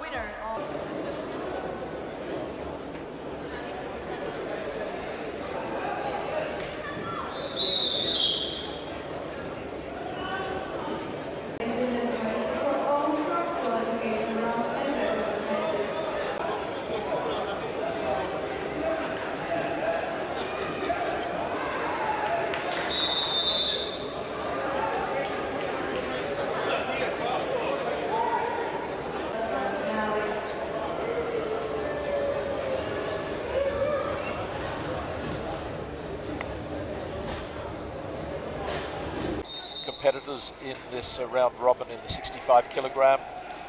winner competitors in this uh, round robin in the 65 kilogram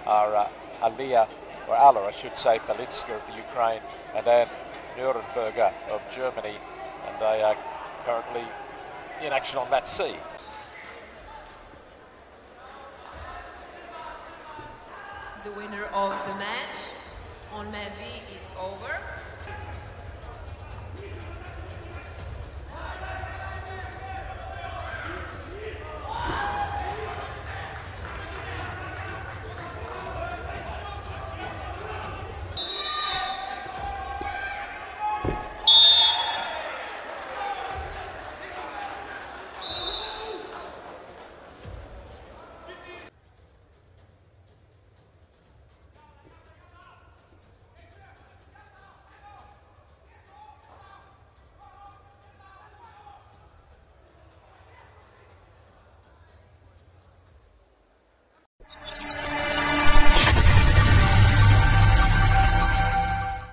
are uh, Alia, or Alla, I should say, Belinska of the Ukraine, and Anne Nürnberger of Germany, and they are currently in action on Mat C. the winner of the match on mat B is over.